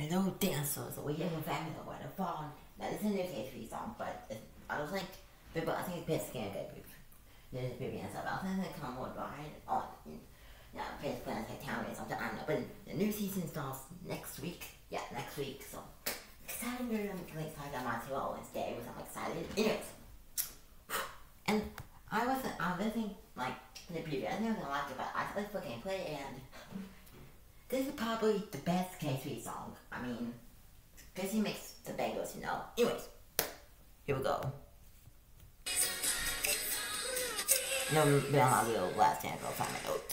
hello dancers, we have a family what a bond. That is a new K3 song, but I don't think people I think it's gonna get people there's people and stuff think and they come more behind Yeah, now place plans like town or something, I don't know. But the new season starts next week. Yeah, next week, so excited I'm really excited I'm on well Wednesday because I'm excited. Anyways. And I wasn't I wasn't like the previous I didn't like it but I like this book and this is probably the best K3 song. I mean, because he makes the Bengals, you know. Anyways, here we go. No, been on my little last hand, go find my note.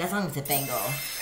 That song's a bangle.